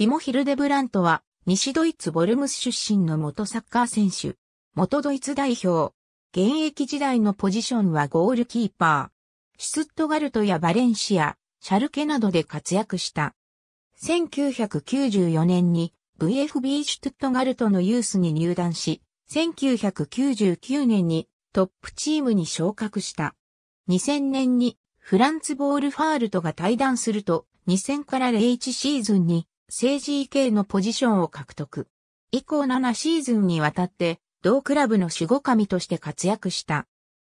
ティモ・ヒルデブラントは、西ドイツボルムス出身の元サッカー選手。元ドイツ代表。現役時代のポジションはゴールキーパー。シュツットガルトやバレンシア、シャルケなどで活躍した。1994年に VFB シュトットガルトのユースに入団し、1999年にトップチームに昇格した。2000年にフランツ・ボールファールトが退団すると、2000から01シーズンに政治系のポジションを獲得。以降7シーズンにわたって同クラブの守護神として活躍した。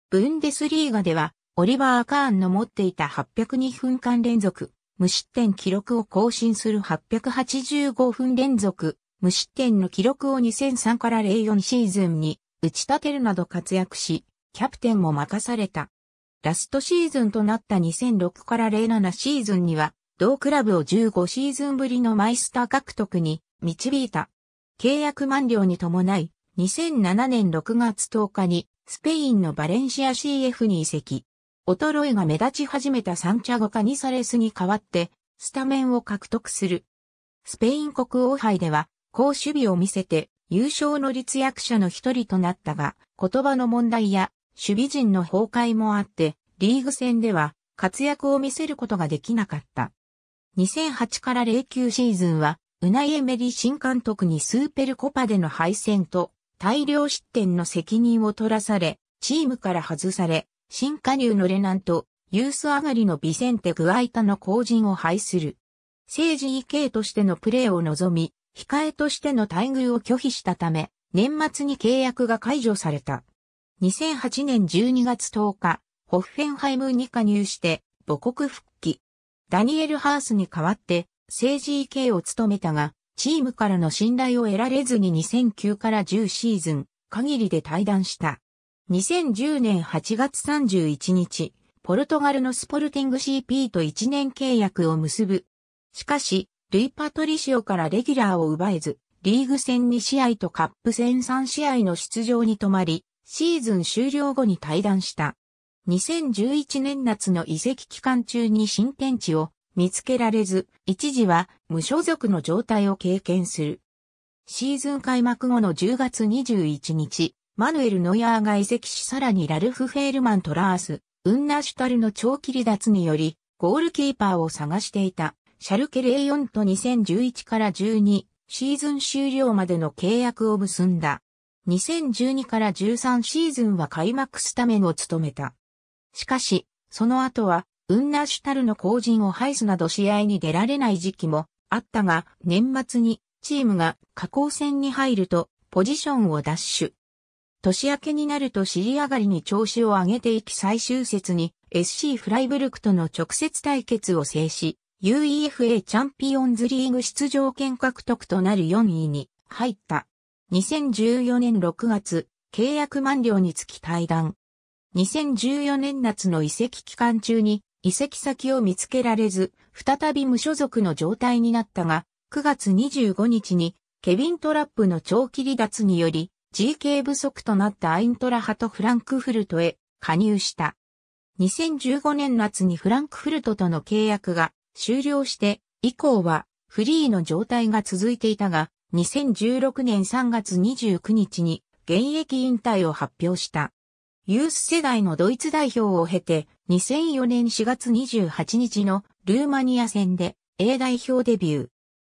ブンデスリーガではオリバー・カーンの持っていた802分間連続無失点記録を更新する885分連続無失点の記録を2003から04シーズンに打ち立てるなど活躍し、キャプテンも任された。ラストシーズンとなった2006から07シーズンには同クラブを15シーズンぶりのマイスター獲得に導いた。契約満了に伴い、2007年6月10日にスペインのバレンシア CF に移籍。衰えが目立ち始めたサンチャゴカニサレスに代わってスタメンを獲得する。スペイン国王杯では好守備を見せて優勝の立役者の一人となったが、言葉の問題や守備陣の崩壊もあって、リーグ戦では活躍を見せることができなかった。2008から09シーズンは、ウナイエメリ新監督にスーペルコパでの敗戦と大量失点の責任を取らされ、チームから外され、新加入のレナント、ユース上がりのビセンテ・グアイタの後陣を廃する。政治位系としてのプレーを望み、控えとしての待遇を拒否したため、年末に契約が解除された。2008年12月10日、ホッフェンハイムに加入して母国復帰。ダニエル・ハースに代わって政治 k を務めたが、チームからの信頼を得られずに2009から10シーズン限りで退団した。2010年8月31日、ポルトガルのスポルティング CP と1年契約を結ぶ。しかし、ルイ・パトリシオからレギュラーを奪えず、リーグ戦2試合とカップ戦3試合の出場に止まり、シーズン終了後に退団した。2011年夏の移籍期間中に新天地を見つけられず、一時は無所属の状態を経験する。シーズン開幕後の10月21日、マヌエル・ノヤーが移籍しさらにラルフ・フェールマン・トラース、ウンナシュタルの長期離脱により、ゴールキーパーを探していた、シャルケ04と2011から12、シーズン終了までの契約を結んだ。2012から13シーズンは開幕スタメンを務めた。しかし、その後は、ウンナーシュタルの後陣を排すなど試合に出られない時期もあったが、年末にチームが下降戦に入ると、ポジションをダッシュ。年明けになると尻上がりに調子を上げていき最終節に SC フライブルクとの直接対決を制し、UEFA チャンピオンズリーグ出場権獲得となる4位に入った。2014年6月、契約満了につき退団。2014年夏の移籍期間中に移籍先を見つけられず、再び無所属の状態になったが、9月25日にケビントラップの長期離脱により GK 不足となったアイントラハとフランクフルトへ加入した。2015年夏にフランクフルトとの契約が終了して以降はフリーの状態が続いていたが、2016年3月29日に現役引退を発表した。ユース世代のドイツ代表を経て、2004年4月28日のルーマニア戦で A 代表デビュー。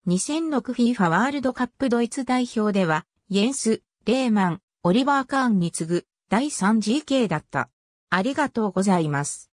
2006 FIFA ワールドカップドイツ代表では、イエンス、レーマン、オリバー・カーンに次ぐ第 3GK だった。ありがとうございます。